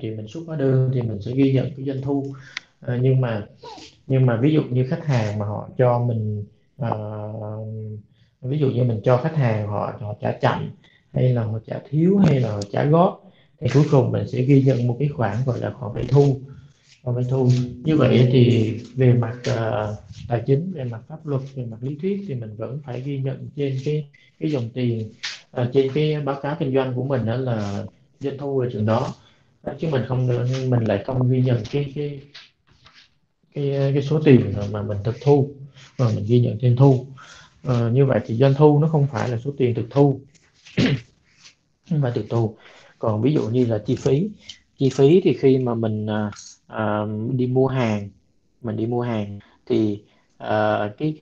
thì mình xuất hóa đơn thì mình sẽ ghi nhận cái doanh thu. À, nhưng mà nhưng mà ví dụ như khách hàng mà họ cho mình à, ví dụ như mình cho khách hàng họ họ trả chậm hay là họ trả thiếu hay là họ trả góp thì cuối cùng mình sẽ ghi nhận một cái khoản gọi là khoản phải thu. Khoản phải thu. Như vậy thì về mặt uh, tài chính về mặt pháp luật về mặt lý thuyết thì mình vẫn phải ghi nhận trên cái cái dòng tiền uh, trên cái báo cáo kinh doanh của mình đó là doanh thu ở trường đó chứ mình không mình lại không ghi nhận cái cái cái cái số tiền mà mình thực thu mà mình ghi nhận thêm thu. À, như vậy thì doanh thu nó không phải là số tiền thực thu mà thực thu. Còn ví dụ như là chi phí chi phí thì khi mà mình à, à, đi mua hàng mình đi mua hàng thì à, cái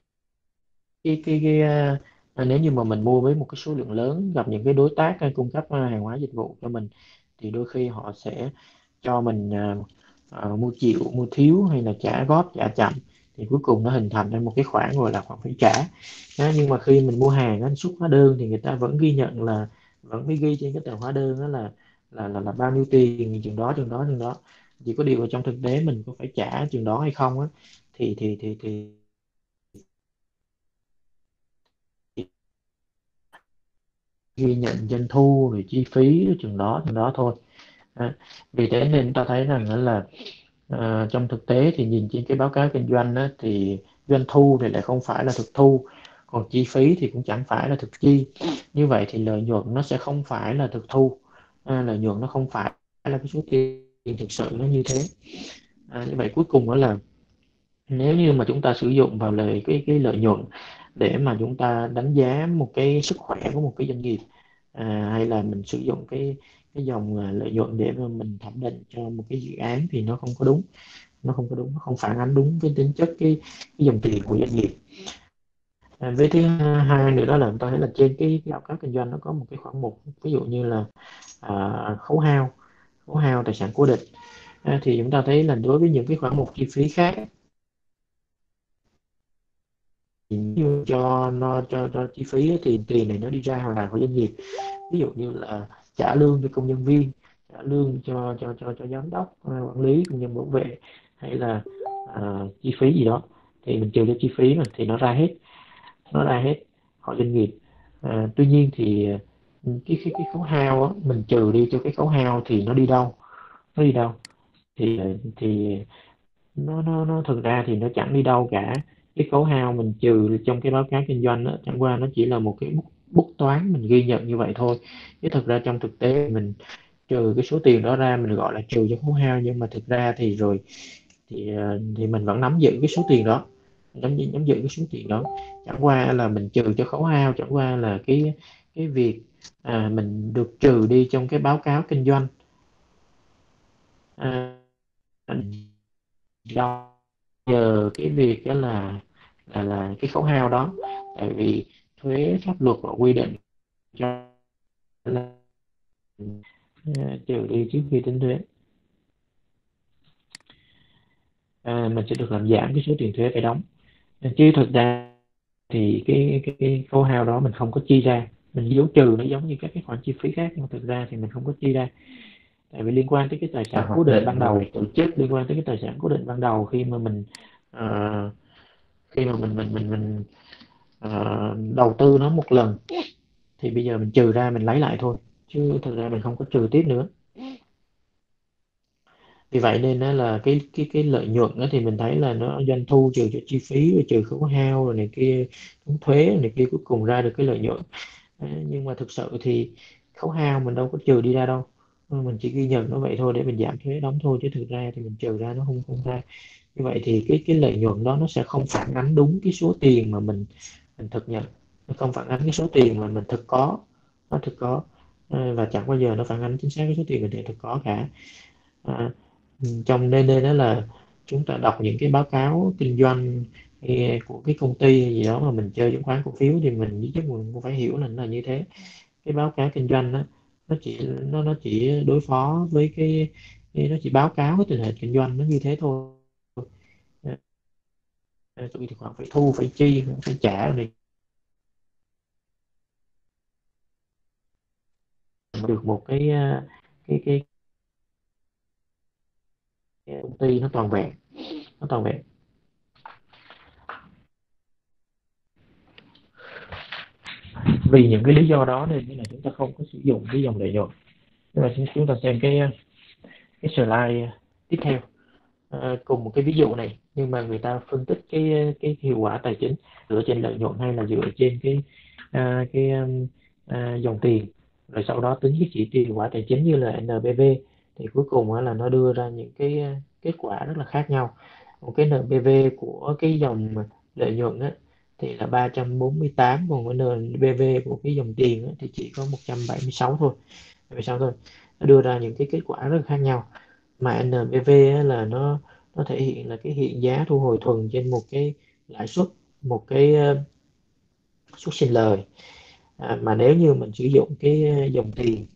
cái cái, cái à, nếu như mà mình mua với một cái số lượng lớn gặp những cái đối tác cung cấp à, hàng hóa dịch vụ cho mình thì đôi khi họ sẽ cho mình uh, mua chịu mua thiếu hay là trả góp trả chậm. Thì cuối cùng nó hình thành ra một cái khoản gọi là khoản phải trả. Đó, nhưng mà khi mình mua hàng anh xuất hóa đơn thì người ta vẫn ghi nhận là vẫn phải ghi trên cái tờ hóa đơn đó là là là, là bao nhiêu tiền chừng đó chừng đó chừng đó. Chỉ có điều là trong thực tế mình có phải trả chừng đó hay không á thì thì thì thì ghi nhận doanh thu rồi chi phí chừng đó chừng đó thôi. À, vì thế nên ta thấy rằng là à, trong thực tế thì nhìn trên cái báo cáo kinh doanh á, thì doanh thu thì lại không phải là thực thu còn chi phí thì cũng chẳng phải là thực chi. Như vậy thì lợi nhuận nó sẽ không phải là thực thu. À, lợi nhuận nó không phải là cái số tiền thực sự nó như thế. À, như vậy cuối cùng đó là nếu như mà chúng ta sử dụng vào lời cái cái lợi nhuận để mà chúng ta đánh giá một cái sức khỏe của một cái doanh nghiệp. À, hay là mình sử dụng cái cái dòng à, lợi nhuận để mà mình thẩm định cho một cái dự án thì nó không có đúng. Nó không có đúng nó không phản ánh đúng cái tính chất cái, cái dòng tiền của doanh nghiệp. À, với thứ hai nữa đó là ta thấy là trên cái, cái báo cáo kinh doanh nó có một cái khoản mục ví dụ như là à, khấu hao khấu hao tài sản cố định. À, thì chúng ta thấy là đối với những cái khoản mục chi phí khác như cho nó cho, cho chi phí thì tiền này nó đi ra hàng ngày của doanh nghiệp. Ví dụ như là trả lương cho công nhân viên trả lương cho cho cho cho giám đốc ờ, quản lý công nhân bảo vệ hay là uh, chi phí gì đó. Thì mình trừ cho chi phí mà thì nó ra hết nó ra hết họ doanh nghiệp. À, tuy nhiên thì ừ, cái cái cái khấu hao á, mình trừ đi cho cái khấu hao thì nó đi đâu? Nó đi đâu? Thì thì nó nó nó thực ra thì nó chẳng đi đâu cả cái khấu hao mình trừ trong cái báo cáo kinh doanh đó, chẳng qua nó chỉ là một cái bút, bút toán mình ghi nhận như vậy thôi. Chứ thực ra trong thực tế mình trừ cái số tiền đó ra mình gọi là trừ cho khấu hao nhưng mà thực ra thì rồi thì ờ, thì mình vẫn nắm giữ cái số tiền đó nắm nắm giữ cái số tiền đó. Chẳng qua là mình trừ cho khấu hao chẳng qua là cái cái việc à, mình được trừ đi trong cái báo cáo kinh doanh. À, do nhờ cái việc đó là là là cái khấu hao đó. Tại vì thuế pháp luật và quy định cho là à, trừ đi trước khi tính thuế. À, mình sẽ được làm giảm cái số tiền thuế phải đóng. À, chứ thực ra thì cái cái, cái khấu hao đó mình không có chi ra. Mình dấu trừ nó giống như các cái khoản chi phí khác nhưng thực ra thì mình không có chi ra tại vì liên quan tới cái tài sản cố định ban đầu. tổ chức liên quan tới cái tài sản cố định ban đầu khi mà mình uh, khi mà mình mình mình mình uh, đầu tư nó một lần. Thì bây giờ mình trừ ra mình lấy lại thôi chứ thực ra mình không có trừ tiếp nữa. Vì vậy nên là cái cái cái lợi nhuận đó thì mình thấy là nó doanh thu trừ cho chi phí rồi trừ khấu hao rồi này kia đóng thuế này kia cuối cùng ra được cái lợi nhuận. Nhưng mà thực sự thì khấu hao mình đâu có trừ đi ra đâu Ờ, mình chỉ ghi nhận nó vậy thôi để mình giảm thuế đóng thôi chứ thực ra thì mình trừ ra nó không không ra. Như vậy thì cái cái lợi nhuận đó nó sẽ không phản ánh đúng cái số tiền mà mình mình thực nhận. Nó không phản ánh cái số tiền mà mình thực có. Nó thực có. Ờ, và chẳng bao giờ nó phản ánh chính xác cái số tiền mình thực có cả. À, trong nên đây đó là chúng ta đọc những cái báo cáo kinh doanh của cái công ty gì đó mà mình chơi chứng khoán cổ phiếu thì mình nhất chất mình cũng phải hiểu là nó là như thế. Cái báo cáo kinh doanh đó nó chỉ nó nó chỉ đối phó với cái, nó chỉ báo cáo cái tình hình kinh doanh nó như thế thôi. Ờ, ờ, tụi thì khoảng phải thu phải chi phải trả này. Được một ờ, cái cái cái công ty nó toàn vẹn nó toàn vẹn. Vì những cái lý do đó nên là chúng ta không có sử dụng cái dòng lợi nhuận. Nhưng mà chúng ta xem cái cái slide tiếp theo à, cùng một cái ví dụ này. Nhưng mà người ta phân tích cái cái hiệu quả tài chính dựa trên lợi nhuận hay là dựa trên cái à, cái à, dòng tiền. Rồi sau đó tính cái chỉ tiêu hiệu quả tài chính như là NPV thì cuối cùng là nó đưa ra những cái kết quả rất là khác nhau. Một cái NPV của cái dòng lợi nhuận á, thì là 348 còn cái NPV của cái dòng tiền ấy, thì chỉ có 176 thôi. 76 thôi. Nó đưa ra những cái kết quả rất khác nhau. Mà NPV là nó nó thể hiện là cái hiện giá thu hồi thuần trên một cái lãi suất một cái uh, suất sinh lời. À, mà nếu như mình sử dụng cái ờ, dòng tiền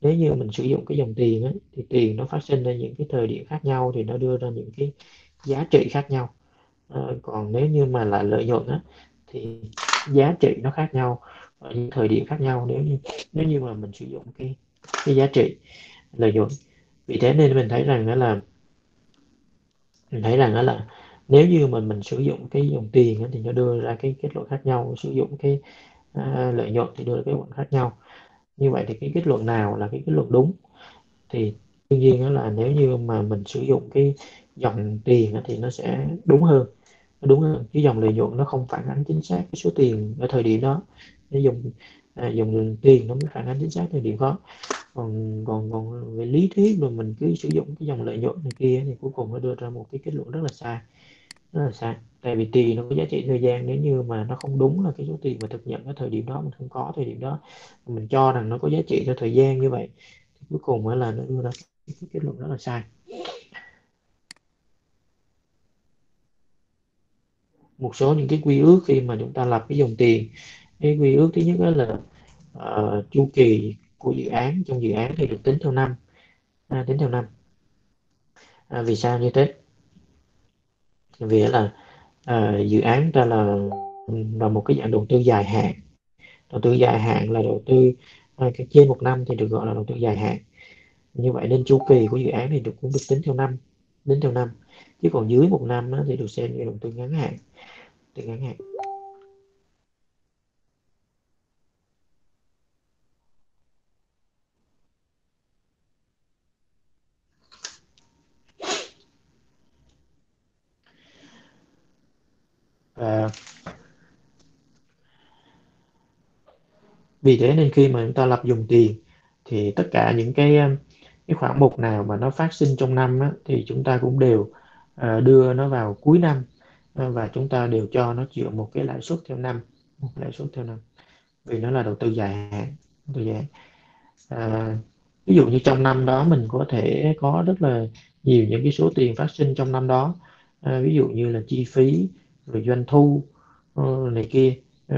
nếu như mình sử dụng cái dòng tiền ấy, thì tiền nó phát sinh ra những cái thời điểm khác nhau thì nó đưa ra những cái giá trị khác nhau à, còn nếu như mà là lợi nhuận á, thì giá trị nó khác nhau ở những thời điểm khác nhau. Nếu như nếu như mà mình sử dụng cái cái giá trị lợi nhuận. Vì thế nên mình thấy rằng đó là mình thấy rằng đó là nếu như mà mình sử dụng cái dòng tiền thì nó đưa ra cái kết luận khác nhau sử dụng cái à, lợi nhuận thì đưa ra kết luận khác nhau. Như vậy thì cái kết luận nào là cái kết luận đúng? Thì đương nhiên đó là nếu như mà mình sử dụng cái dòng tiền thì nó sẽ đúng hơn đúng hơn cái dòng lợi nhuận nó không phản ánh chính xác cái số tiền ở thời điểm đó. Nó dùng à, dùng tiền nó mới phản ánh chính xác thời điểm đó. Còn còn còn về lý thuyết mà mình cứ sử dụng cái dòng lợi nhuận này kia thì cuối cùng nó đưa ra một cái kết luận rất là sai rất là sai. Tại vì tiền nó có giá trị thời gian nếu như mà nó không đúng là cái số tiền mà thực nhận ở thời điểm đó mình không có thời điểm đó mình cho rằng nó có giá trị cho thời gian như vậy thì cuối cùng là nó đưa ra cái, cái kết luận rất là sai. Một số những cái quy ước khi mà chúng ta lập cái dòng tiền. Cái quy ước thứ nhất là uh, chu kỳ của dự án trong dự án thì được tính theo năm. À, tính theo năm. À, vì sao như thế? Vì là à, dự án ta là là một cái dạng đầu tư dài hạn. Đầu tư dài hạn là đầu tư à, trên một năm thì được gọi là đầu tư dài hạn. Như vậy nên chu kỳ của dự án thì được cũng được tính theo năm tính theo năm. Chứ còn dưới một năm thì được xem như đầu tư ngắn hạn từ ngắn hạn và vì thế nên khi mà chúng ta lập dùng tiền thì tất cả những cái um, cái khoản mục nào mà nó phát sinh trong năm á, thì chúng ta cũng đều uh, đưa nó vào cuối năm. Ờ, và chúng ta đều cho nó chịu một cái lãi suất theo năm một lãi suất theo năm. Vì nó là đầu tư dài hạn đầu tư dài hạn. À, ví dụ như trong năm đó mình có thể có rất là nhiều những cái số tiền phát sinh trong năm đó. À, ví dụ như là chi phí rồi doanh thu này kia.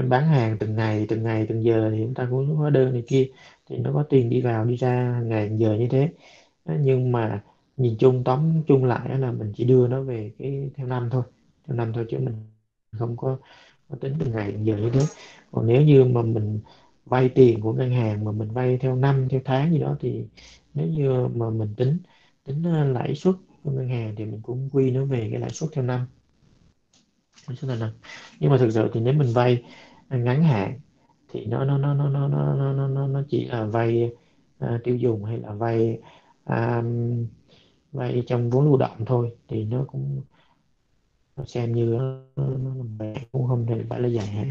Bán hàng từng ngày từng ngày từng giờ thì chúng ta cũng có hóa đơn này kia. Thì nó có tiền đi vào đi ra ngày giờ như thế. Nhưng mà nhìn chung tóm chung lại là mình chỉ đưa nó về cái theo năm thôi theo năm thôi chứ mình không có, có tính từng ngày từng giờ như thế. Còn nếu như mà mình vay tiền của ngân hàng mà mình vay theo năm theo tháng gì đó thì nếu như mà mình tính tính ờ, lãi suất của ngân hàng thì mình cũng quy nó về cái lãi suất theo năm. Lãi suất theo năm. Nhưng mà thực sự thì nếu mình vay ờ, ngắn hạn thì nó nó nó nó nó nó nó nó, nó chỉ là vay uh, tiêu dùng hay là vay um, vay trong vốn lưu động thôi. Thì nó cũng xem như nó, nó, cũng không thể phải là dài hạn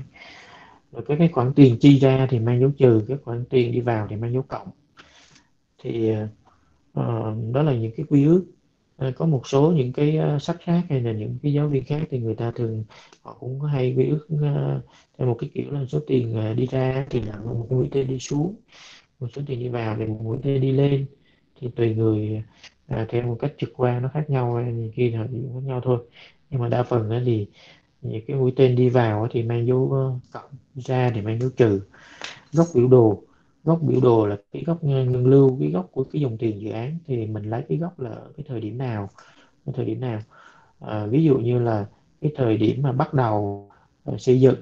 rồi cái cái khoản tiền chi ra thì mang dấu trừ cái khoản tiền đi vào thì mang dấu cộng. Thì uh, đó là những cái quy ước. Uh, có một số những cái uh, sách khác hay là những cái giáo viên khác thì người ta thường họ cũng có hay quy ước uh, theo một cái kiểu là số tiền uh, đi ra thì là một mũi tên đi xuống. Một số tiền đi vào thì một mũi tên đi lên. Thì tùy người uh, theo một cách trực quan nó khác nhau thì kia là khác nhau thôi nhưng mà đa phần thì những cái mũi tên đi vào thì mang dấu ờ, cộng ra thì mang dấu trừ. Góc biểu đồ góc biểu đồ là cái góc ờ, ngân lưu cái góc của cái dòng tiền dự án thì mình lấy cái góc là cái thời điểm nào cái thời điểm nào? À, ví dụ như là cái thời điểm mà bắt đầu uh, xây dựng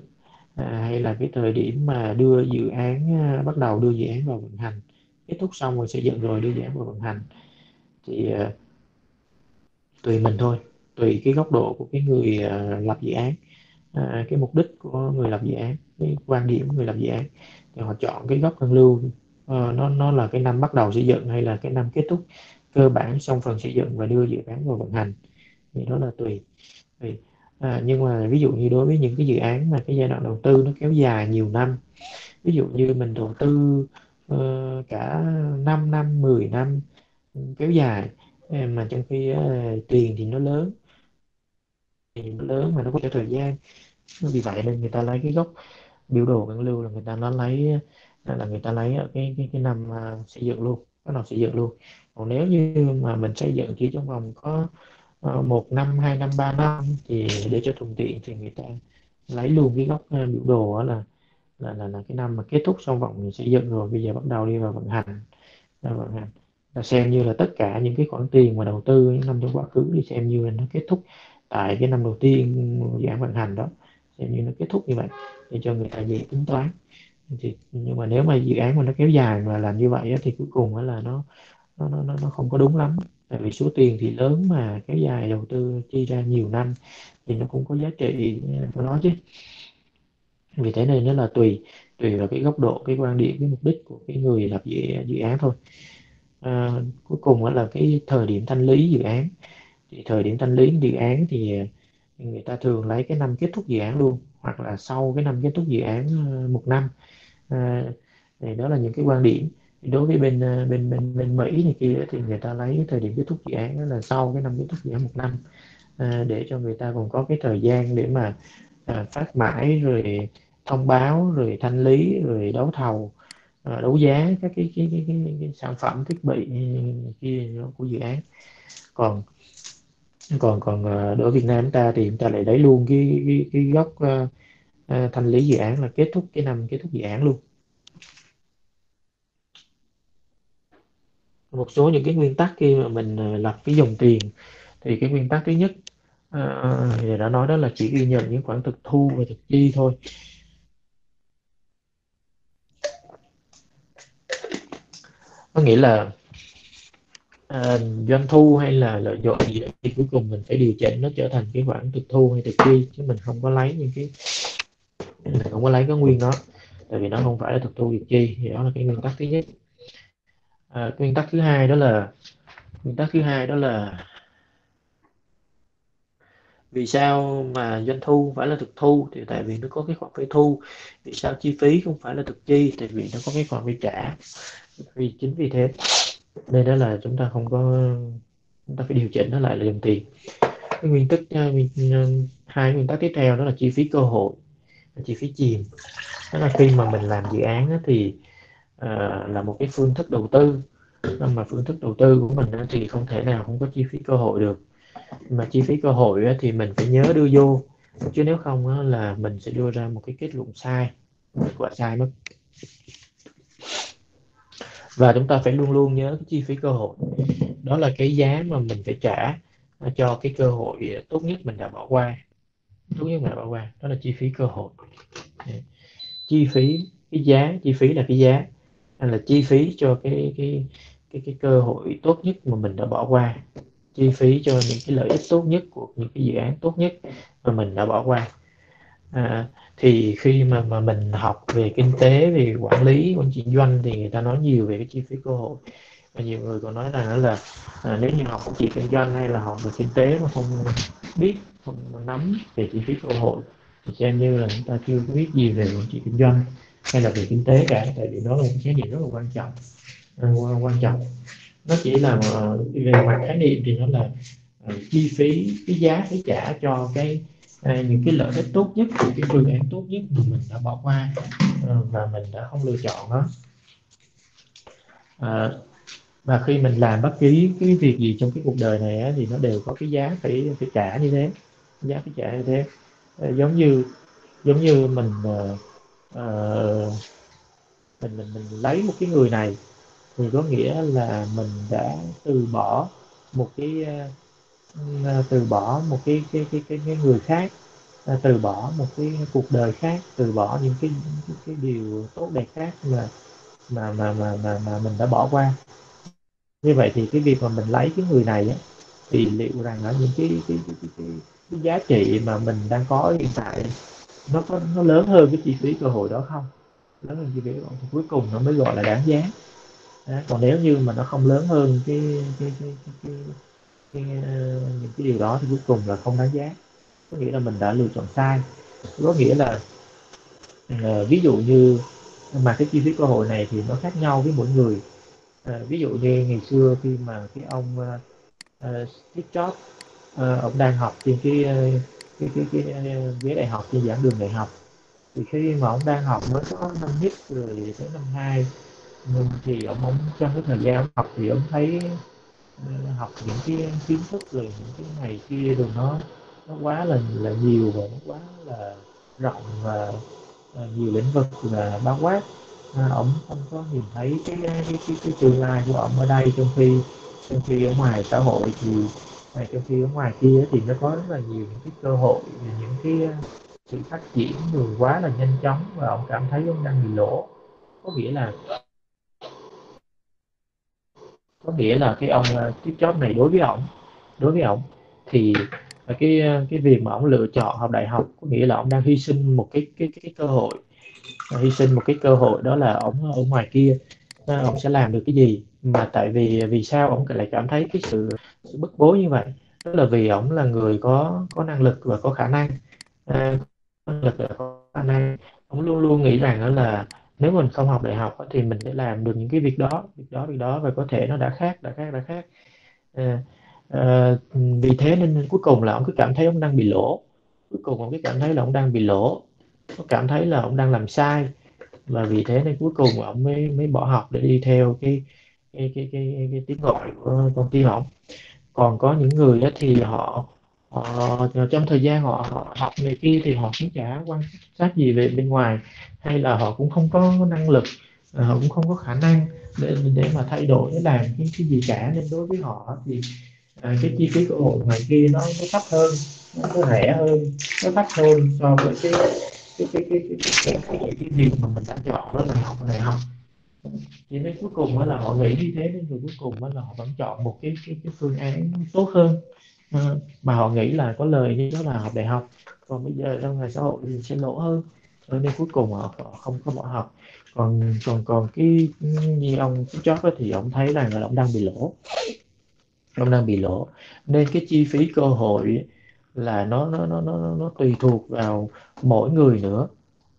à, hay là cái thời điểm mà đưa dự án bắt đầu đưa dự án vào vận hành kết thúc xong rồi xây dựng rồi đưa dự án vào vận hành thì à, tùy mình thôi tùy cái góc độ của cái người uh, lập dự án. Uh, cái mục đích của người lập dự án cái quan điểm của người lập dự án thì họ chọn cái gốc căn lưu. Uh, nó nó là cái năm bắt đầu xây dựng hay là cái năm kết thúc cơ bản xong phần xây dựng và đưa dự án vào vận hành? Thì đó là tùy. Tùy à, nhưng mà ví dụ như đối với những cái dự án mà cái giai đoạn đầu tư nó kéo dài nhiều năm ví dụ như mình đầu tư uh, cả 5 năm 10 năm ừ, kéo dài mà trong khi uh, tiền thì nó lớn thì nó lớn mà nó có theo thời gian. Vì vậy nên người ta lấy cái gốc biểu đồ căn lưu là người ta nó lấy là người ta lấy ở cái cái cái năm uh, xây dựng luôn bắt đầu xây dựng luôn. Còn nếu như mà mình xây dựng chỉ trong vòng có uh, một năm hai năm ba năm thì để cho thuận tiện thì người ta lấy luôn cái góc uh, ờ, biểu đồ đó là là là, là cái năm mà kết thúc xong vòng xây dựng rồi bây giờ bắt đầu đi vào vận hành vào vận hành. Là xem như là tất cả những cái khoản tiền mà đầu tư những năm trong quá khứ thì xem như là nó kết thúc tại cái năm đầu tiên dự án vận hành đó xem như nó kết thúc như vậy để cho người ta dễ tính toán. Thì nhưng mà nếu mà dự án mà nó kéo dài mà làm như vậy thì cuối cùng là nó nó nó nó không có đúng lắm. Tại vì số tiền thì lớn mà kéo dài đầu tư chi ra nhiều năm thì nó cũng có giá trị của nó chứ. Vì thế nên nó là tùy tùy vào cái góc độ cái quan điểm cái mục đích của cái người lập dự, dự án thôi. À, cuối cùng là cái thời điểm thanh lý dự án thì thời điểm thanh lý dự án thì ờ, người ta thường lấy cái năm kết thúc dự án luôn hoặc là sau cái năm kết thúc dự án ờ, một năm. À, thì đó là những cái quan điểm. Đối với bên bên bên bên Mỹ này kia thì người ta lấy thời điểm kết thúc dự án đó là sau cái năm kết thúc dự án một năm. À, để cho người ta còn có cái thời gian để mà à, phát mãi rồi thông báo rồi thanh lý rồi đấu thầu à, đấu giá các cái cái, cái, cái, cái sản phẩm thiết bị ừ, kia của dự án. Còn còn còn à, ở đối Việt Nam chúng ta thì chúng ta lại lấy luôn cái cái, cái gốc uh, à, à, thanh lý dự án là kết thúc cái năm kết thúc dự án luôn. Một số những cái nguyên tắc khi mà mình lập cái dòng tiền thì cái nguyên tắc thứ nhất uh, thì đã nói đó là chỉ ghi nhận những khoản thực thu và thực chi thôi. Có nghĩa là à, doanh thu hay là lợi nhuận gì thì cuối cùng mình phải điều chỉnh nó trở thành cái khoản thực thu hay thực chi chứ mình không có lấy những cái mình không có lấy cái nguyên đó tại vì nó không phải là thực thu thực chi thì đó là cái nguyên tắc thứ nhất. À, nguyên tắc thứ hai đó là nguyên tắc thứ hai đó là vì sao mà doanh thu phải là thực thu? Thì tại vì nó có cái khoản phải thu. Vì sao chi phí không phải là thực chi? Tại vì nó có cái khoản phải trả. Vì chính vì thế nên đó là chúng ta không có chúng ta phải điều chỉnh nó lại là dòng tiền. Cái nguyên tắc à, à, hai nguyên tắc tiếp theo đó là chi phí cơ hội chi phí chìm. Đó là khi mà mình làm dự án thì uh, là một cái phương thức đầu tư. Nhưng mà phương thức đầu tư của mình thì không thể nào không có chi phí cơ hội được. Mà chi phí cơ hội thì mình phải nhớ đưa vô. Chứ nếu không là mình sẽ đưa ra một cái kết luận sai. Kết quả sai mất và chúng ta phải luôn luôn nhớ cái chi phí cơ hội. Đó là cái giá mà mình phải trả à, cho cái cơ hội à, tốt nhất mình đã bỏ qua. Tốt nhất mình đã bỏ qua, đó là chi phí cơ hội. Chi phí, cái giá, chi phí là cái giá. Hay là chi phí cho cái cái cái cái cơ hội tốt nhất mà mình đã bỏ qua. Chi phí cho những cái lợi ích tốt nhất của những cái dự án tốt nhất mà mình đã bỏ qua à, thì khi mà mà mình học về kinh tế về quản lý quản trị doanh thì người ta nói nhiều về cái chi phí cơ hội. Và nhiều người còn nói rằng nó là à, nếu như học quản trị kinh doanh hay là học về kinh tế mà không biết không nắm về chi phí cơ hội thì xem như là chúng ta chưa biết gì về quản trị kinh doanh hay là về kinh tế cả tại vì nó là một khái niệm rất là quan trọng à, quan trọng. Nó chỉ là uh, về mặt khái niệm thì nó là uh, chi phí cái giá phải trả cho cái à, những cái lợi ích tốt nhất của cái phương án tốt nhất mà mình đã bỏ qua ờ, và mình đã không lựa chọn nó ờ, à, và khi mình làm bất kỳ cái việc gì trong cái cuộc đời này á, thì nó đều có cái giá phải phải trả như thế giá phải trả như thế. À, giống như giống như mình uh, mình mình mình lấy một cái người này thì có nghĩa là mình đã từ bỏ một cái từ bỏ một cái cái cái cái, cái người khác à, từ bỏ một cái cuộc đời khác từ bỏ những cái cái, cái điều tốt đẹp khác mà mà mà mà mà, mà mình đã bỏ qua như vậy thì cái việc mà mình lấy cái người này á, thì liệu rằng ở những cái cái, cái, cái, cái, cái giá trị mà mình đang có hiện tại nó có nó lớn hơn cái chi phí cơ hội đó không lớn hơn chi phí thì cuối cùng nó mới gọi là đáng giá đó. còn nếu như mà nó không lớn hơn cái cái cái, cái, cái, cái, ờ, những cái điều đó thì cuối cùng là không đáng giá. Có nghĩa là mình đã lựa chọn sai. Có nghĩa là ờ, ví dụ như mà cái chi phí cơ hội này thì nó khác nhau với mỗi người. Ờ, ví dụ như ngày xưa khi mà cái ông uh, uh, Steve Jobs uh, ông đang học trên cái cái cái cái, cái ghế đại học trên giảng đường đại học thì khi mà ông đang học mới có năm nhất rồi tới năm hai thì ông ông trong cái thời gian ông học thì ông thấy học những cái kiến thức rồi những cái này kia rồi nó nó quá là là nhiều và nó quá là rộng và, và nhiều lĩnh vực là bao quát. À, ông không có nhìn thấy cái cái, cái, cái tương lai của ông ở đây trong khi trong khi ở ngoài xã hội thì này trong khi ở ngoài kia thì nó có rất là nhiều những cái cơ hội những cái sự phát triển rồi quá là nhanh chóng và ông cảm thấy ông đang bị lỗ. Có nghĩa là có nghĩa là cái ông ờ, tiếp uh, job này đối với ông đối với ông thì ờ, cái ờ, cái việc mà ông lựa chọn học đại học có nghĩa là ông đang hy sinh một cái cái cái, cái cơ hội. Hy sinh một cái cơ hội đó là ông ở ngoài kia ông sẽ làm được cái gì? Mà tại vì vì sao ông lại cảm thấy cái sự, sự bức bối như vậy? Đó là vì ông là người có có năng lực và có khả năng. À, năng lực và có khả năng. Ông luôn luôn nghĩ rằng đó là nếu mình không học đại học thì mình sẽ làm được những cái việc đó việc đó việc đó và có thể nó đã khác đã khác đã khác. À, à, vì thế nên cuối cùng là ông cứ cảm thấy ông đang bị lỗ. Cuối cùng ông cứ cảm thấy là ông đang bị lỗ. Ông cảm thấy là ông đang làm sai. Và vì thế nên cuối cùng ông mới mới bỏ học để đi theo cái cái cái cái, cái, cái tiếng gọi của công ty họ còn có những người thì họ Ờ, họ trong thời gian họ, họ học này kia thì họ cũng chả quan sát gì về bên ngoài hay là họ cũng không có năng lực ờ, họ cũng không có khả năng để để mà thay đổi để làm cái cái gì cả. Nên đối với họ thì à, cái chi phí của hội ngoài kia nó, nó thấp hơn nó, nó rẻ hơn nó thấp hơn so với cái cái cái cái cái cái, cái, cái, cái gì mà mình đã chọn đó là học đại học. Chỉ đến cuối cùng là họ nghĩ như thế nên rồi cuối cùng là họ vẫn chọn một cái cái, cái phương án tốt hơn. Ờ, mà họ nghĩ là có lời như đó là học đại học. Còn bây giờ trong ngoài xã hội thì sẽ lỗ hơn. Nên cuối cùng họ, họ không có bỏ học. Còn còn còn cái như ông chót thì ông thấy rằng là ông đang bị lỗ. Ông đang bị lỗ. Nên cái chi phí cơ hội là nó nó nó nó nó tùy thuộc vào mỗi người nữa.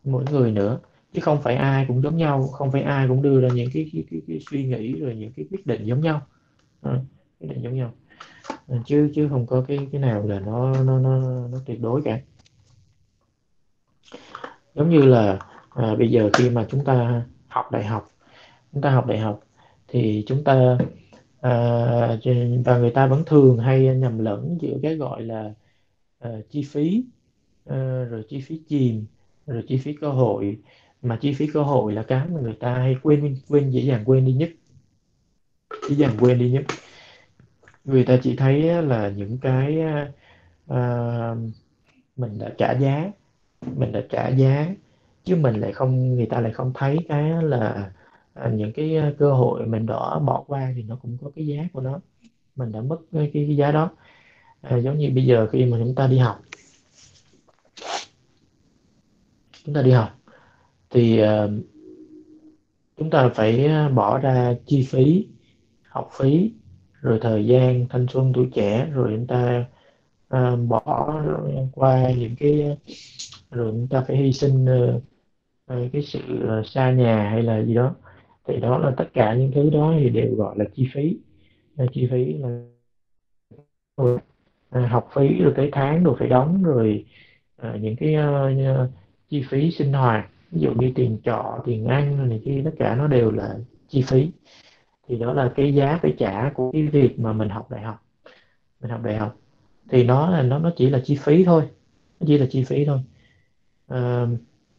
Mỗi người nữa. Chứ không phải ai cũng giống nhau. Không phải ai cũng đưa ra những cái cái, cái, cái suy nghĩ rồi những cái quyết định giống nhau. À, quyết định giống nhau. Ừ, chứ chứ không có cái cái nào là nó nó nó, nó tuyệt đối cả. Giống như là à, bây giờ khi mà chúng ta học đại học chúng ta học đại học thì chúng ta à, và người ta vẫn thường hay nhầm lẫn giữa cái gọi là à, chi phí à, rồi chi phí chìm rồi chi phí cơ hội. Mà chi phí cơ hội là cái mà người ta hay quên quên dễ dàng quên đi nhất. Dễ dàng quên đi nhất người ta chỉ thấy là những cái à, mình đã trả giá mình đã trả giá chứ mình lại không người ta lại không thấy cái là à, những cái cơ hội mình đã bỏ qua thì nó cũng có cái giá của nó. Mình đã mất cái, cái, cái giá đó. À, giống như bây giờ khi mà chúng ta đi học chúng ta đi học thì uh, chúng ta phải bỏ ra chi phí học phí rồi thời gian thanh xuân tuổi trẻ rồi chúng ta uh, bỏ qua những cái rồi chúng ta phải hy sinh uh, cái sự uh, xa nhà hay là gì đó. Thì đó là tất cả những thứ đó thì đều gọi là chi phí. Uh, chi phí là à, học phí rồi tới tháng rồi phải đóng rồi uh, những cái uh, chi phí sinh hoạt ví dụ như tiền trọ tiền ăn này kia tất cả nó đều là chi phí thì đó là cái giá phải trả của cái việc mà mình học đại học. Mình học đại học. Thì nó là nó nó chỉ là chi phí thôi. Nó chỉ là chi phí thôi. À,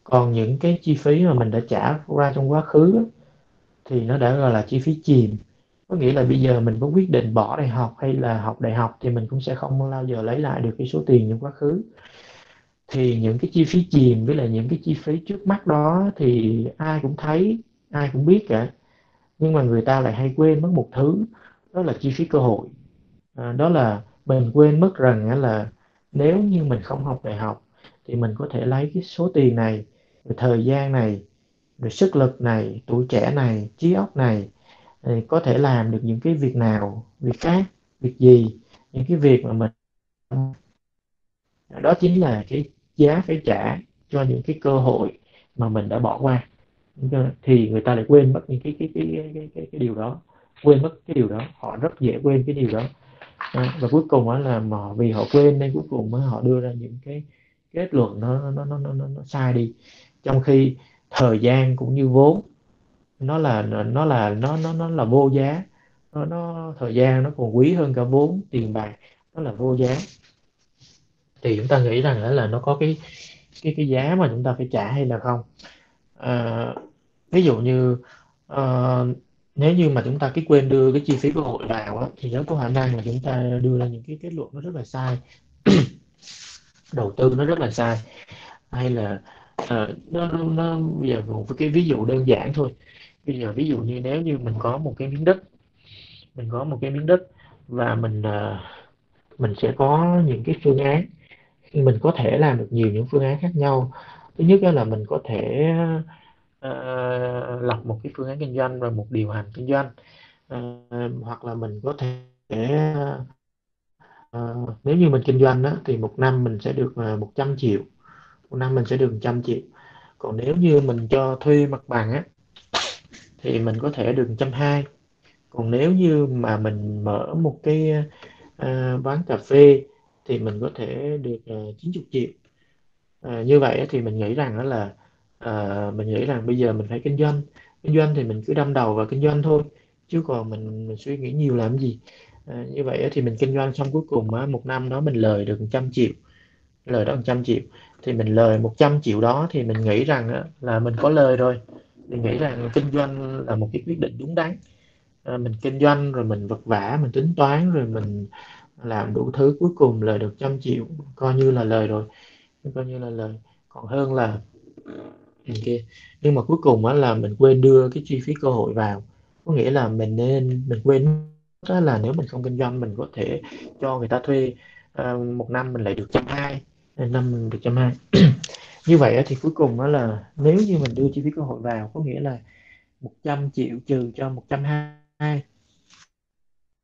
còn những cái chi phí mà mình đã trả ra trong quá khứ thì nó đã gọi là chi phí chìm. Có nghĩa là bây giờ mình có quyết định bỏ đại học hay là học đại học thì mình cũng sẽ không bao giờ lấy lại được cái số tiền trong quá khứ. Thì những cái chi phí chìm với lại những cái chi phí trước mắt đó thì ai cũng thấy ai cũng biết cả nhưng mà người ta lại hay quên mất một thứ đó là chi phí cơ hội. À, đó là mình quên mất rằng là nếu như mình không học đại học thì mình có thể lấy cái số tiền này rồi thời gian này rồi sức lực này tuổi trẻ này trí óc này thì có thể làm được những cái việc nào việc khác việc gì những cái việc mà mình đó chính là cái giá phải trả cho những cái cơ hội mà mình đã bỏ qua thì người ta lại quên mất những cái cái cái cái cái, cái, cái điều đó. Quên mất cái điều đó. Họ rất dễ quên cái điều đó. À, và cuối cùng là mà vì họ quên nên cuối cùng họ đưa ra những cái kết luận nó nó nó nó nó, nó sai đi. Trong khi thời gian cũng như vốn nó là nó là nó nó nó là vô giá. Nó, nó thời gian nó còn quý hơn cả vốn tiền bạc. Nó là vô giá. Thì chúng ta nghĩ rằng là nó có cái cái cái giá mà chúng ta phải trả hay là không? Ờ, ví dụ như uh, nếu như mà chúng ta cái quên đưa cái chi phí cơ hội vào á, thì rất có khả năng là chúng ta đưa ra những cái kết luận nó rất là sai. Đầu tư nó rất là sai. Hay là uh, nó, nó bây giờ một cái ví dụ đơn giản thôi. Bây giờ ví dụ như nếu như mình có một cái miếng đất mình có một cái miếng đất và mình uh, mình sẽ có những cái phương án mình có thể làm được nhiều những phương án khác nhau thứ nhất đó là mình có thể uh, lập một cái phương án kinh doanh và một điều hành kinh doanh. Uh, hoặc là mình có thể uh, nếu như mình kinh doanh đó, thì một năm mình sẽ được uh, 100 triệu. Một năm mình sẽ được 100 triệu. Còn nếu như mình cho thuê mặt bằng á thì mình có thể được 120 còn nếu như mà mình mở một cái uh, quán cà phê thì mình có thể được uh, 90 triệu à, như vậy thì mình nghĩ rằng đó là à, mình nghĩ rằng bây giờ mình phải kinh doanh. Kinh doanh thì mình cứ đâm đầu vào kinh doanh thôi chứ còn mình, mình suy nghĩ nhiều làm gì. À, như vậy thì mình kinh doanh xong cuối cùng á, một năm đó mình lời được 100 triệu. Lời đó 100 triệu. Thì mình lời 100 triệu đó thì mình nghĩ rằng á, là mình có lời rồi. Mình nghĩ rằng kinh doanh là một cái quyết định đúng đắn. À, mình kinh doanh rồi mình vật vả mình tính toán rồi mình làm đủ thứ cuối cùng lời được trăm triệu coi như là lời rồi coi như là lời. Còn hơn là kia. Nhưng mà cuối cùng á là mình quên đưa cái chi phí cơ hội vào. Có nghĩa là mình nên mình quên đó là nếu mình không kinh doanh mình có thể cho người ta thuê uh, một năm mình lại được trăm hai năm mình được trăm hai. Như vậy thì cuối cùng đó là nếu như mình đưa chi phí cơ hội vào có nghĩa là 100 triệu trừ cho 120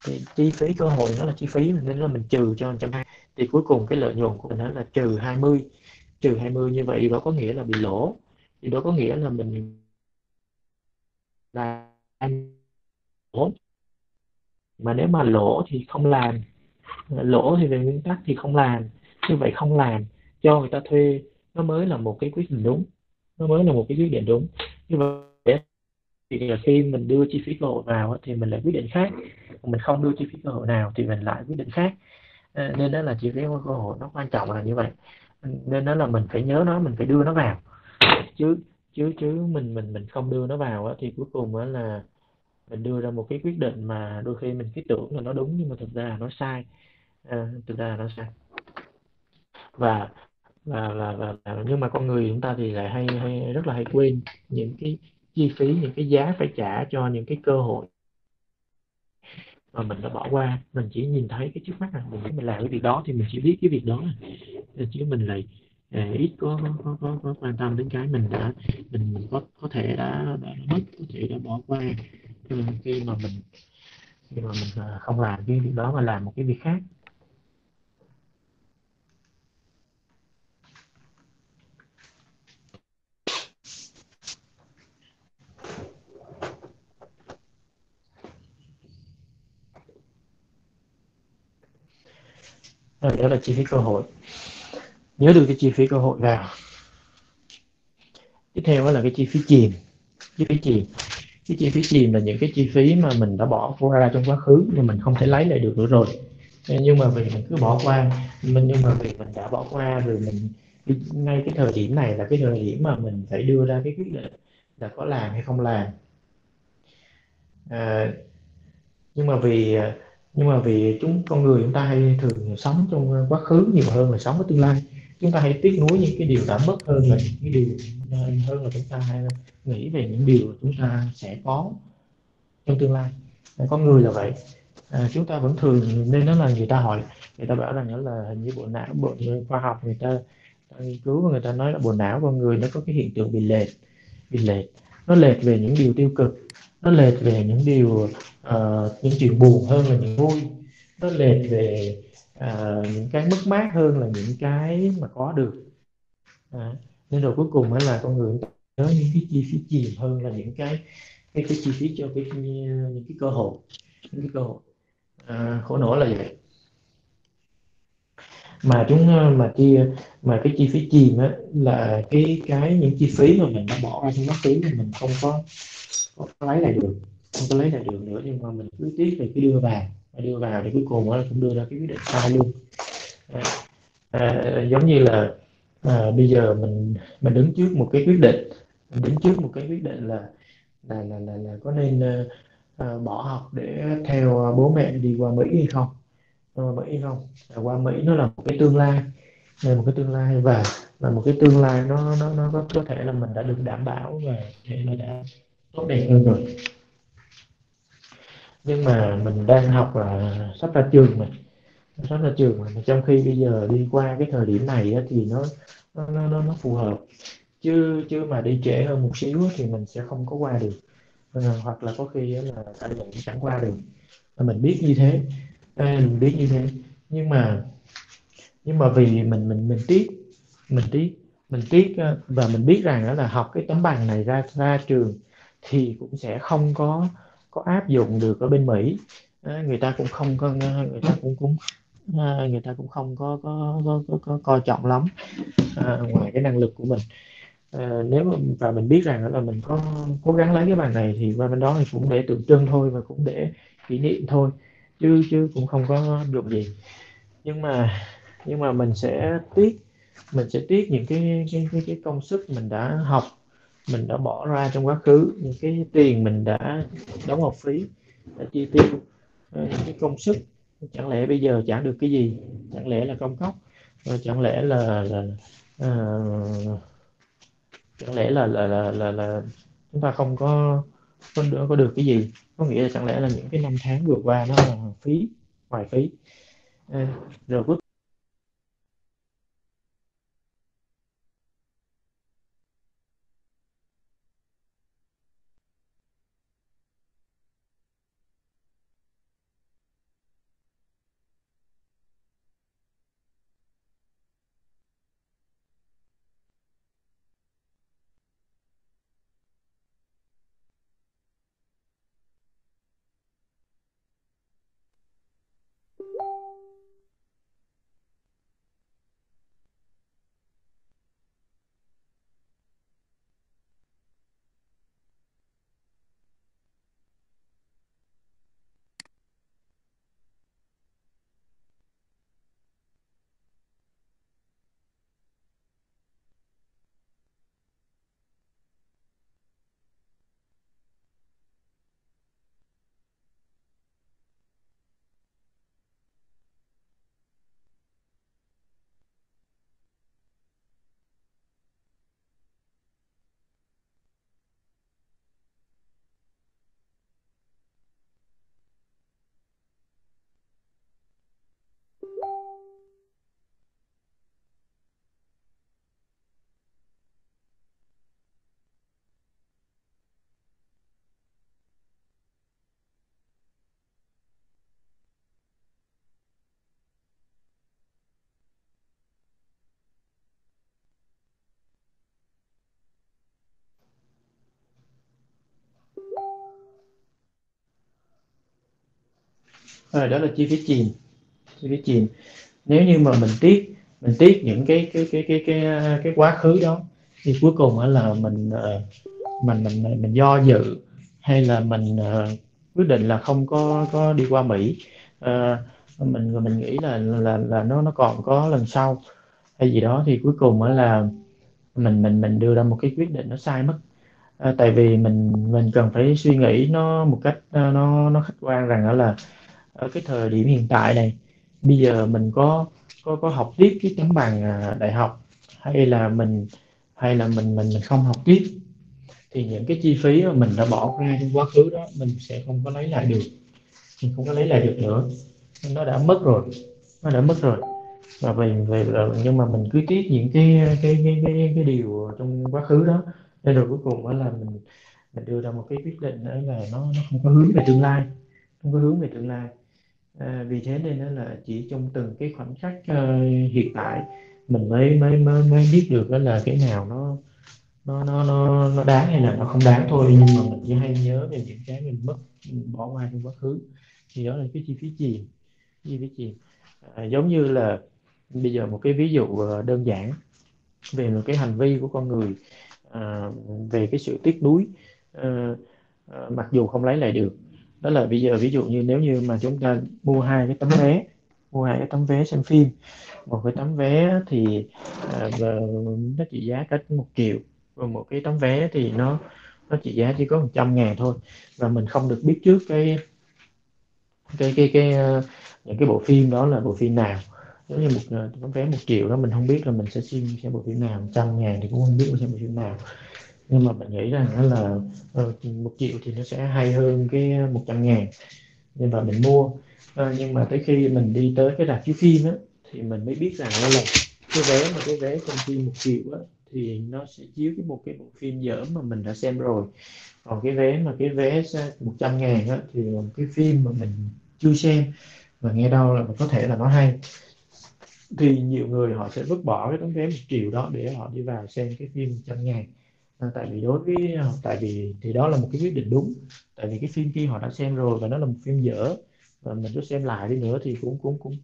thì chi phí cơ hội nó là chi phí nên là mình trừ cho 120 thì cuối cùng cái lợi nhuận của mình nó là trừ 20 trừ 20 như vậy đó có nghĩa là bị lỗ. Thì đó có nghĩa là mình là lỗ. Mà nếu mà lỗ thì không làm. Lỗ thì về nguyên tắc thì không làm. Như vậy không làm, cho người ta thuê, nó mới là một cái quyết định đúng. Nó mới là một cái quyết định đúng. Như vậy thì là khi mình đưa chi phí cơ hội vào thì mình lại quyết định khác. Mình không đưa chi phí cơ hội nào thì mình lại quyết định khác. Ờ, nên đó là chi phí cơ hội nó quan trọng là như vậy. Nên đó là mình phải nhớ nó mình phải đưa nó vào. Chứ chứ chứ mình mình mình không đưa nó vào thì cuối cùng là mình đưa ra một cái quyết định mà đôi khi mình cứ tưởng là nó đúng nhưng mà thực ra là nó sai. À, thực ra là nó sai. Và và, và, và, và nhưng mà con người chúng ta thì lại hay hay rất là hay quên những cái chi phí những cái giá phải trả cho những cái cơ hội mà mình đã bỏ qua. Mình chỉ nhìn thấy cái trước mắt là mình mình làm cái việc đó thì mình chỉ biết cái việc đó. Chứ mình lại à, ít có có, có có quan tâm đến cái mình đã mình mình có có thể đã, đã mất có thể đã bỏ qua. Khi mà mình khi mà mình à, không làm cái việc đó mà làm một cái việc khác đó là chi phí cơ hội. Nhớ đưa cái chi phí cơ hội vào. Tiếp theo đó là cái chi phí chìm. Chi phí chìm. Cái chi phí chìm là những cái chi phí mà mình đã bỏ ra trong quá khứ nhưng mình không thể lấy lại được nữa rồi. Nhưng mà vì mình cứ bỏ qua mình nhưng mà vì mình đã bỏ qua rồi mình ngay cái thời điểm này là cái thời điểm mà mình phải đưa ra cái quyết định là có làm hay không làm. À, nhưng mà vì à, nhưng mà vì chúng con người chúng ta hay thường sống trong quá khứ nhiều hơn là sống với tương lai. Chúng ta hay tiếc nuối những cái điều đã mất hơn là những cái điều hơn là chúng ta hay nghĩ về những điều chúng ta sẽ có trong tương lai. Con người là vậy. À, chúng ta vẫn thường nên đó là người ta hỏi người ta bảo rằng đó là hình như bộ não bộ khoa học người ta, ta nghiên cứu và người ta nói là bộ não con người nó có cái hiện tượng bị lệch bị lệch. Nó lệch về những điều tiêu cực nó lệch về những điều uh, những chuyện buồn hơn là những vui. Nó lệch về uh, những cái mất mát hơn là những cái mà có được. À, nên rồi cuối cùng mới là con người nhớ những cái chi phí chìm hơn là những cái cái cái chi phí cho cái những cái cơ hội những cái cơ hội. À, khổ nổi là vậy. Mà chúng mà chi mà cái chi phí chìm á là cái cái những chi phí mà mình đã bỏ ra trong quá khứ mà mình không có, có lấy lại được không có lấy lại được nữa nhưng mà mình cứ tiếp về cái đưa vào. Và đưa vào thì cuối cùng nó cũng đưa ra cái quyết định sai luôn. À, à, giống như là à, bây giờ mình mình đứng trước một cái quyết định mình đứng trước một cái quyết định là là là là, là có nên à, bỏ học để theo bố mẹ đi qua Mỹ hay không? Qua Mỹ không? À, qua Mỹ nó là một cái tương lai là một cái tương lai và là một cái tương lai nó nó nó có, có thể là mình đã được đảm bảo và thể nó đã tốt đẹp hơn rồi. Nhưng mà mình đang học là sắp ra trường mà. Sắp ra trường mà trong khi bây giờ đi qua cái thời điểm này á, thì nó nó, nó nó phù hợp. Chứ chứ mà đi trễ hơn một xíu thì mình sẽ không có qua được. À, hoặc là có khi là tại vì chẳng qua được. Mình biết như thế. À, mình biết như thế. Nhưng mà nhưng mà vì mình mình mình tiếc mình tiếc mình tiếc ờ, và mình biết rằng đó là học cái tấm bằng này ra ra trường thì cũng sẽ không có có áp dụng được ở bên Mỹ. À, người ta cũng không có à, người ta cũng cũng à, người ta cũng không có có có, có, có coi trọng lắm à, ngoài cái năng lực của mình. À, nếu mà và mình biết rằng là mình có cố gắng lấy cái bàn này thì qua bên đó thì cũng để tượng trưng thôi và cũng để kỷ niệm thôi chứ chứ cũng không có dụng gì. Nhưng mà nhưng mà mình sẽ tiếc mình sẽ tiếc những cái cái cái, cái công sức mình đã học mình đã bỏ ra trong quá khứ những cái tiền mình đã đóng học phí đã chi tiêu ờ, những cái công sức. Chẳng lẽ bây giờ chẳng được cái gì? Chẳng lẽ là công cốc? Ờ, chẳng lẽ là, là uh, chẳng lẽ là là, là là là chúng ta không có không được, có được cái gì? Có nghĩa là chẳng lẽ là những cái năm tháng vừa qua nó là phí ngoài phí. Rồi cuối à, đó là chi phí chìm. Chi phí chìm. Nếu như mà mình tiếc mình tiếc những cái cái cái cái cái cái quá khứ đó thì cuối cùng là ờ, mình mình mình mình do dự hay là mình ờ, quyết định là không có có đi qua Mỹ. À, mình mình nghĩ là là là nó nó còn có lần sau hay gì đó thì cuối cùng là mình mình mình đưa ra một cái quyết định nó sai mất. À, tại vì mình mình cần phải suy nghĩ nó một cách nó nó khách quan rằng là ở cái thời điểm hiện tại này. Bây giờ mình có có có học tiếp cái tấm bằng à, đại học hay là mình hay là mình mình mình không học tiếp thì những cái chi phí mà mình đã bỏ ra trong quá khứ đó mình sẽ không có lấy lại được. Mình không có lấy lại được nữa. Nó đã mất rồi. Nó đã mất rồi. Và về về nhưng mà mình cứ tiếc những cái cái cái cái, cái điều trong quá khứ đó. Nên rồi cuối cùng đó là mình mình đưa ra một cái quyết định đó là nó nó không có hướng về tương lai. Không có hướng về tương lai à, vì thế nên là chỉ trong từng cái khoảnh khắc uh, hiện tại mình mới mới mới mới biết được đó là cái nào nó nó nó nó nó đáng hay là nó không đáng thôi. Nhưng mà mình chỉ hay nhớ về những cái mình mất mình bỏ qua trong quá khứ. Thì đó là cái chi phí chìm chi phí chìm. À, giống như là bây giờ một cái ví dụ ờ, đơn giản về một cái hành vi của con người à, về cái sự tiếc nuối à, à, mặc dù không lấy lại được đó là bây giờ ví dụ như nếu như mà chúng ta mua hai cái tấm vé mua hai cái tấm vé xem phim một cái tấm vé thì à, nó trị giá cách một triệu và một cái tấm vé thì nó nó trị giá chỉ có 100 ngàn thôi. Và mình không được biết trước cái cái cái cái, ờ, những cái bộ phim đó là bộ phim nào. Giống như một uh, tấm vé một triệu đó mình không biết là mình sẽ xem xem bộ phim nào trăm ngàn thì cũng không biết xem bộ phim nào nhưng mà mình nghĩ rằng đó là ờ, một triệu thì nó sẽ hay hơn cái một trăm ngàn nhưng mà mình mua. À, nhưng mà tới khi mình đi tới cái rạp chiếu phim á thì mình mới biết rằng đó là cái vé mà cái vé trong phim một triệu á thì nó sẽ chiếu cái một cái bộ phim dở mà mình đã xem rồi. Còn cái vé mà cái vé một trăm ngàn á thì là một cái phim mà mình chưa xem và nghe đâu là có thể là nó hay. Thì nhiều người họ sẽ vứt bỏ cái tấm vé một triệu đó để họ đi vào xem cái phim trăm ngàn tại vì đối với ờ, tại vì thì đó là một cái quyết định đúng. Tại vì cái phim kia họ đã xem rồi và nó là một phim dở. Và mình cứ xem lại đi nữa thì cũng cũng cũng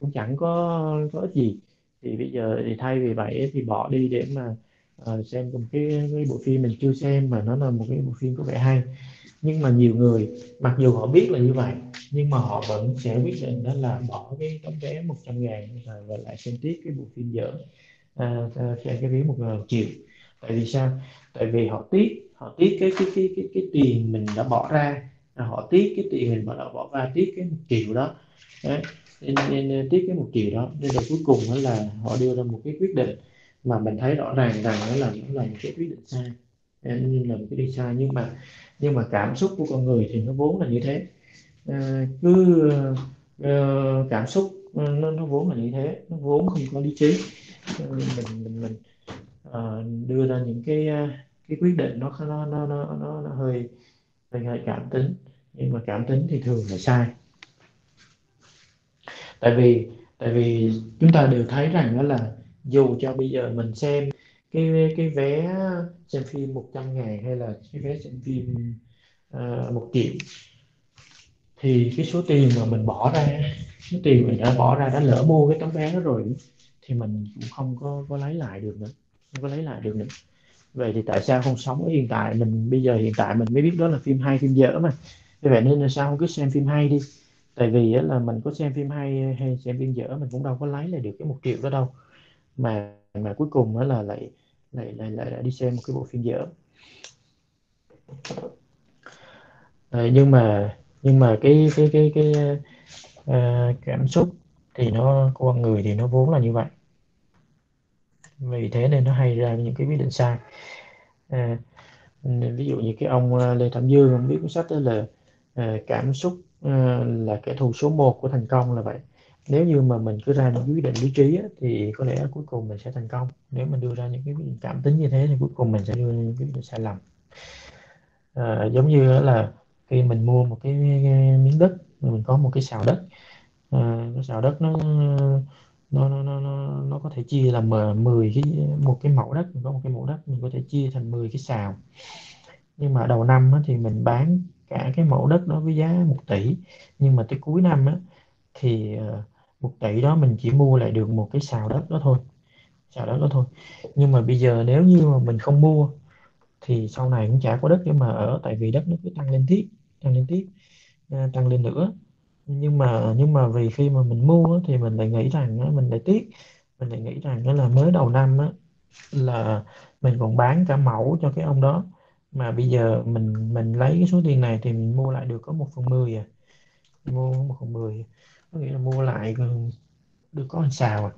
cũng chẳng có có ích gì. Thì bây giờ thì thay vì vậy thì bỏ đi để mà uh, xem một cái, cái bộ phim mình chưa xem mà nó là một cái bộ phim có vẻ hay. Nhưng mà nhiều người mặc dù họ biết là như vậy nhưng mà họ vẫn sẽ quyết định đó là bỏ cái tấm vé 100 ngàn và, lại xem tiếp cái bộ phim dở. À, xem cái vé một triệu tại vì sao? Tại vì họ tiếc họ tiếc cái cái cái cái, cái tiền mình đã bỏ ra. À, họ tiếc cái tiền mình đã bỏ ra tiếc cái một triệu đó. Đấy. Nên, nên, nên tiếc cái một triệu đó. Nên là cuối cùng đó là họ đưa ra một cái quyết định mà mình thấy rõ ràng rằng đó là nó là một cái quyết định sai. Nên là một cái đi sai. Nhưng mà nhưng mà cảm xúc của con người thì nó vốn là như thế. À, cứ uh, cảm xúc ờ, nó, nó vốn là như thế. Nó vốn không có lý trí. Mình mình mình uh, đưa ra những cái ờ, cái quyết định nó nó nó nó nó, nó hơi hơi hơi cảm tính. Nhưng mà cảm tính thì thường là sai. Tại vì tại vì chúng ta đều thấy rằng đó là dù cho bây giờ mình xem cái cái vé xem phim 100 ngàn hay là cái vé xem phim ờ, uh, 1 triệu thì cái số tiền mà mình bỏ ra số tiền mình đã bỏ ra đã lỡ mua cái tấm vé đó rồi thì mình cũng không có có lấy lại được nữa không có lấy lại được nữa. Vậy thì tại sao không sống ở hiện tại? Mình bây giờ hiện tại mình mới biết đó là phim hay phim dở mà. Như vậy nên là sao không cứ xem phim hay đi? Tại vì là mình có xem phim hay hay xem phim dở mình cũng đâu có lấy lại được cái một triệu đó đâu. Mà mà cuối cùng đó là lại lại lại lại, lại đi xem một cái bộ phim dở. À, nhưng mà nhưng mà cái cái cái cái uh, cảm xúc thì nó con người thì nó vốn là như vậy vì thế nên nó hay ra những cái quyết định sai. À, ví dụ như cái ông à, Lê Thẩm Dương ông biết cuốn sách đó là à, cảm xúc à, là kẻ thù số 1 của thành công là vậy. Nếu như mà mình cứ ra những quyết định lý trí á, thì có lẽ cuối cùng mình sẽ thành công. Nếu mình đưa ra những cái quyết định cảm tính như thế thì cuối cùng mình sẽ đưa ra những quyết định sai lầm. À, giống như là khi mình mua một cái, miếng đất mình có một cái xào đất. À, cái xào đất nó nó nó nó nó, nó có thể chia làm 10 cái một cái mẫu đất mình có một cái mẫu đất mình có thể chia thành 10 cái xào nhưng mà đầu năm á, thì mình bán cả cái mẫu đất đó với giá 1 tỷ. Nhưng mà tới cuối năm á, thì ờ, một tỷ đó mình chỉ mua lại được một cái xào đất đó thôi xào đất đó thôi. Nhưng mà bây giờ nếu như mà mình không mua thì sau này cũng chả có đất để mà ở tại vì đất nó cứ tăng lên tiếp tăng lên tiếp ờ, tăng lên nữa nhưng mà nhưng mà vì khi mà mình mua thì mình lại nghĩ rằng mình lại tiếc. Mình lại nghĩ rằng đó là mới đầu năm á, là mình còn bán cả mẫu cho cái ông đó. Mà bây giờ mình mình lấy cái số tiền này thì mình mua lại được có một phần mười à. Mua một phần mười có nghĩa là mua lại được có một xào à.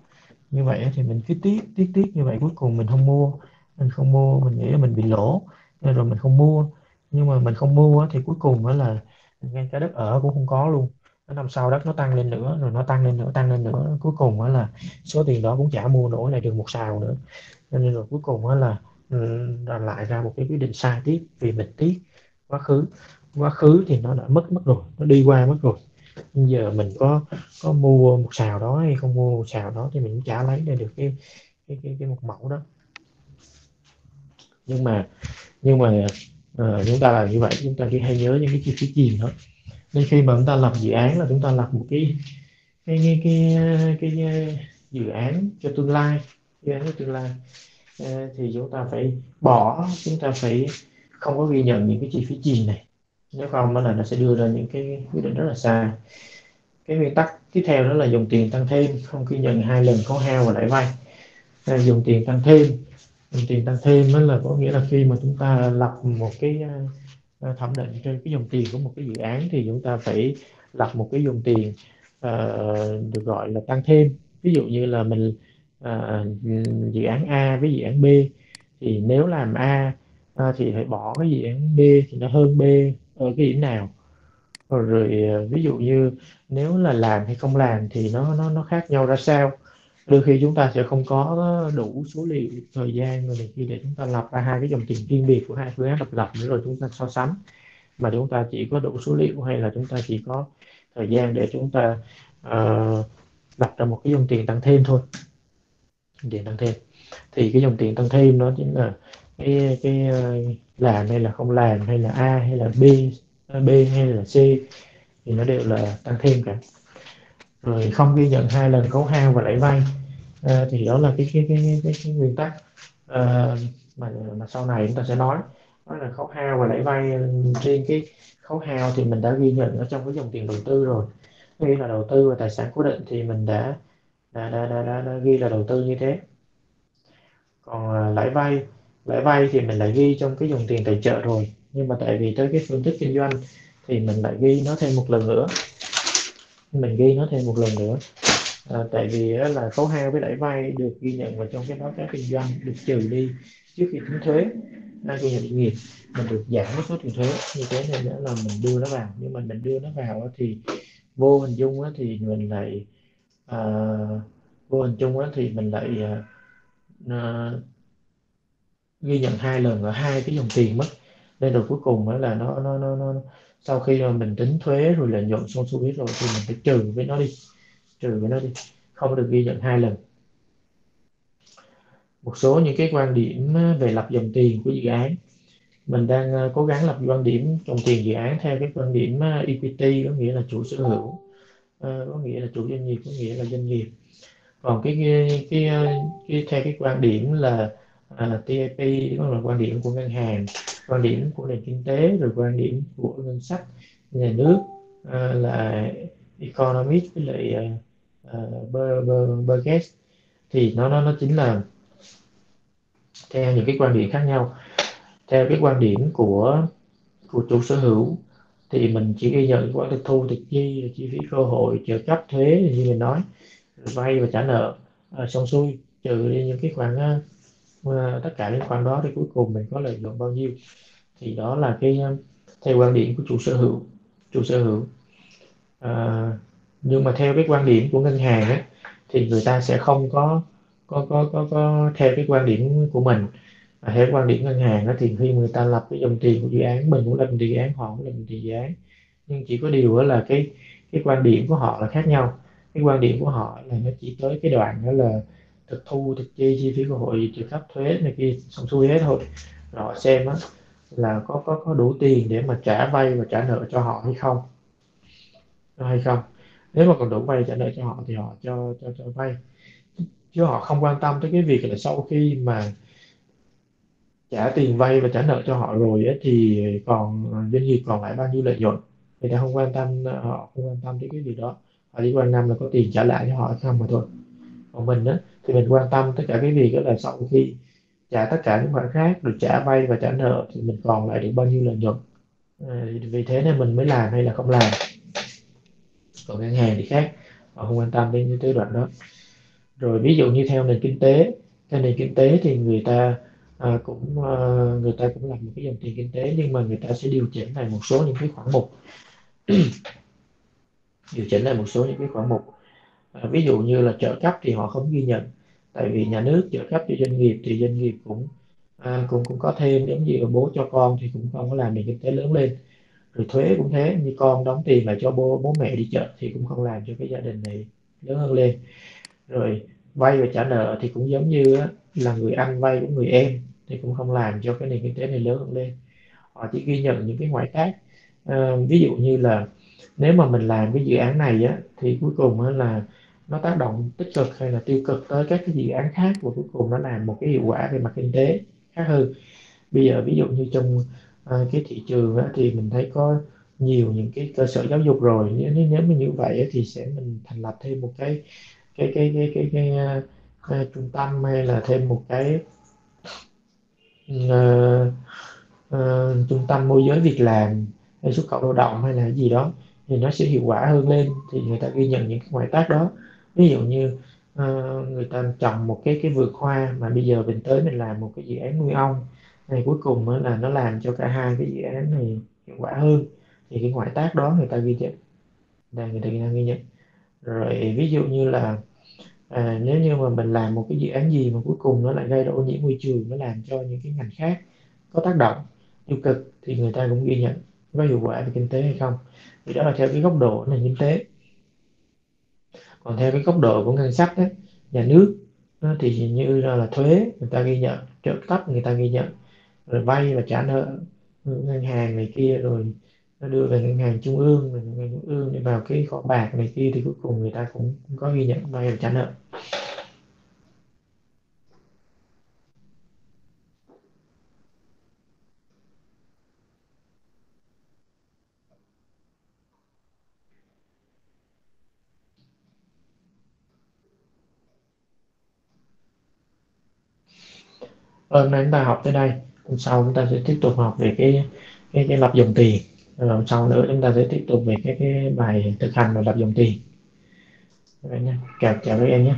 như vậy thì mình cứ tiếc tiếc tiếc như vậy cuối cùng mình không mua. Mình không mua mình nghĩ là mình bị lỗ rồi mình không mua. Nhưng mà mình không mua thì cuối cùng đó là ngay cái đất ở cũng không có luôn năm sau đất nó tăng lên nữa rồi nó tăng lên nữa tăng lên nữa. Cuối cùng á là số tiền đó cũng chả mua nổi lại được một sào nữa. Nên rồi cuối cùng á là, ừ, là lại ra một cái quyết định sai tiếp vì mình tiếc quá khứ. Quá khứ thì nó đã mất mất rồi nó đi qua mất rồi. Bây giờ mình có có mua một sào đó hay không mua một sào đó thì mình cũng chả lấy ra được cái cái cái, cái một mẫu đó. Nhưng mà nhưng mà uh, chúng ta làm như vậy chúng ta chỉ hay nhớ những cái chi phí gì thôi nên khi mà chúng ta lập dự án là chúng ta lập một cái cái cái cái, cái, cái dự án cho tương lai. Dự án cho tương lai. À, thì chúng ta phải bỏ chúng ta phải không có ghi nhận những cái chi phí gì này. Nếu không là nó sẽ đưa ra những cái quyết định rất là sai. Cái nguyên tắc tiếp theo đó là dùng tiền tăng thêm không ghi nhận hai lần khấu hao và lãi vay. À, dùng tiền tăng thêm. Dùng tiền tăng thêm đó là có nghĩa là khi mà chúng ta lập một cái Ờ, thẩm định trên cái dòng tiền của một cái dự án thì chúng ta phải lập một cái dòng tiền uh, được gọi là tăng thêm. Ví dụ như là mình uh, dự án A với dự án B thì nếu làm A uh, thì phải bỏ cái dự án B thì nó hơn B ở cái điểm nào. Rồi, rồi ví dụ như nếu là làm hay không làm thì nó nó nó khác nhau ra sao đôi khi chúng ta sẽ không có đủ số liệu thời gian rồi khi để chúng ta lập ra hai cái dòng tiền riêng biệt của hai phương án độc lập nữa rồi chúng ta so sánh. Mà chúng ta chỉ có đủ số liệu hay là chúng ta chỉ có thời gian để chúng ta uh, lập ra một cái dòng tiền tăng thêm thôi. Tiền tăng thêm. Thì cái dòng tiền tăng thêm nó chính là cái cái ờ, làm hay là không làm hay là A hay là B B hay là C thì nó đều là tăng thêm cả rồi không ghi nhận hai lần khấu hao và lãi vay. À, thì đó là cái cái cái cái, cái nguyên tắc. À, mà mà sau này chúng ta sẽ nói. Đó là khấu hao và lãi vay ờ, trên cái khấu hao thì mình đã ghi nhận ở trong cái dòng tiền đầu tư rồi. Ghi là đầu tư và tài sản cố định thì mình đã đã, đã, đã, đã, đã ghi là đầu tư như thế. Còn lãi vay lãi vay thì mình lại ghi trong cái dòng tiền tài trợ rồi. Nhưng mà tại vì tới cái phương thức kinh doanh thì mình lại ghi nó thêm một lần nữa mình ghi nó thêm một lần nữa. À, tại vì là khấu hao với lãi vay được ghi nhận vào trong cái báo cáo kinh doanh được trừ đi trước khi tính thuế à, thu nhập doanh nghiệp. Mình được giảm cái số tiền thuế như thế nên nữa là mình đưa nó vào. Nhưng mà mình đưa nó vào thì vô hình dung thì mình lại à, vô hình chung thì mình lại à, à, ghi nhận hai lần ở hai cái dòng tiền mất. Nên rồi cuối cùng là nó nó nó nó sau khi mà mình tính thuế rồi lợi nhuận xong xuôi rồi thì mình phải trừ với nó đi. Trừ với nó đi. Không được ghi nhận hai lần. Một số những cái quan điểm ờ, về lập dòng tiền của dự án. Mình đang ờ, cố gắng lập quan điểm dòng tiền dự án theo cái quan điểm ờ, equity có nghĩa là chủ sở hữu. Có nghĩa là chủ doanh nghiệp có nghĩa là doanh nghiệp. Còn cái cái, cái, cái theo cái quan điểm là À, uh, TAP đó là quan điểm của ngân hàng quan điểm của nền kinh tế rồi quan điểm của ngân sách nhà nước uh, là economist với lại uh, Burgess. Thì nó nó nó chính là theo những cái quan điểm khác nhau. Theo cái quan điểm của của chủ sở hữu thì mình chỉ ghi nhận khoản thực thu thực chi chi phí cơ hội trợ cấp thuế như mình nói vay và trả nợ à, xong xuôi trừ đi những cái khoản uh, Ờ, tất cả những quan đó thì cuối cùng mình có lợi nhuận bao nhiêu? Thì đó là cái ờ, theo quan điểm của chủ sở hữu chủ sở hữu. À, nhưng mà theo cái quan điểm của ngân hàng ấy, thì người ta sẽ không có có có có, có theo cái quan điểm của mình. À, theo quan điểm ngân hàng đó, thì khi người ta lập cái dòng tiền của dự án mình cũng lập dự án họ cũng lập dự án. Nhưng chỉ có điều đó là cái cái quan điểm của họ là khác nhau. Cái quan điểm của họ là nó chỉ tới cái đoạn đó là thực thu thực chi chi phí của hội trợ cấp thuế này kia xong xuôi hết thôi. Rồi họ xem á là có có có đủ tiền để mà trả vay và trả nợ cho họ hay không? Hay không? Nếu mà còn đủ vay trả nợ cho họ thì họ cho cho cho vay. Chứ họ không quan tâm tới cái việc là sau khi mà trả tiền vay và trả nợ cho họ rồi ấy, thì còn à, doanh nghiệp còn lại bao nhiêu lợi nhuận? Người ta không quan tâm à, họ không quan tâm tới cái việc đó. Họ chỉ quan tâm là có tiền trả lại cho họ hay không mà thôi. Còn mình á thì mình quan tâm tất cả cái việc đó là sau khi trả tất cả những khoản khác được trả vay và trả nợ thì mình còn lại được bao nhiêu lợi nhuận? À, vì thế nên mình mới làm hay là không làm? Còn ngân hàng thì khác họ không quan tâm đến những cái đoạn đó. Rồi ví dụ như theo nền kinh tế theo nền kinh tế thì người ta à, cũng à, người ta cũng làm một cái dòng tiền kinh tế nhưng mà người ta sẽ điều chỉnh lại một số những cái khoản mục. Điều chỉnh lại một số những cái khoản mục. À, ví dụ như là trợ cấp thì họ không ghi nhận tại vì nhà nước trợ cấp cho doanh nghiệp thì doanh nghiệp cũng à, cũng cũng có thêm giống như bố cho con thì cũng không có làm nền kinh tế lớn lên. Rồi thuế cũng thế như con đóng tiền lại cho bố bố mẹ đi chợ thì cũng không làm cho cái gia đình này lớn hơn lên. Rồi vay và trả nợ thì cũng giống như là người anh vay của người em thì cũng không làm cho cái nền kinh tế này lớn hơn lên. Họ chỉ ghi nhận những cái ngoại tác à, ví dụ như là nếu mà mình làm cái dự án này á thì cuối cùng á, là nó tác động tích cực hay là tiêu cực tới các cái dự án khác và cuối cùng nó làm một cái hiệu quả về mặt kinh tế khác hơn. Bây giờ ví dụ như trong uh, cái thị trường á, thì mình thấy có nhiều những cái cơ sở giáo dục rồi. Nếu nếu, nếu mà như vậy thì sẽ mình thành lập thêm một cái cái cái cái cái, cái, cái, cái trung tâm hay là thêm một cái uh, uh, trung tâm môi giới việc làm hay xuất khẩu lao động hay là gì đó thì nó sẽ hiệu quả hơn lên. Thì người ta ghi nhận những cái ngoại tác đó ví dụ như uh, người ta trồng một cái cái vườn hoa mà bây giờ mình tới mình làm một cái dự án nuôi ong này cuối cùng là nó làm cho cả hai cái dự án này hiệu quả hơn. Thì cái ngoại tác đó người ta ghi nhận là người ta ghi nhận. Rồi ví dụ như là à, nếu như mà mình làm một cái dự án gì mà cuối cùng nó lại gây ra ô nhiễm môi trường nó làm cho những cái ngành khác có tác động tiêu cực thì người ta cũng ghi nhận có hiệu quả về kinh tế hay không. Thì đó là theo cái góc độ nền kinh tế còn theo cái góc độ của ngân sách ấy, nhà nước đó, thì như là thuế người ta ghi nhận trợ cấp người ta ghi nhận rồi vay và trả nợ ngân hàng này kia rồi nó đưa về ngân hàng trung ương ngân hàng trung ương để vào cái kho bạc này kia thì cuối cùng người ta cũng, cũng có ghi nhận vay và trả nợ. Hôm nay chúng ta học tới đây. Hôm sau chúng ta sẽ tiếp tục học về cái cái, cái lập dòng tiền. Rồi hôm sau nữa chúng ta sẽ tiếp tục về cái cái bài thực hành và lập dòng tiền. Vậy nha. nhé. Chào chào các em nhé.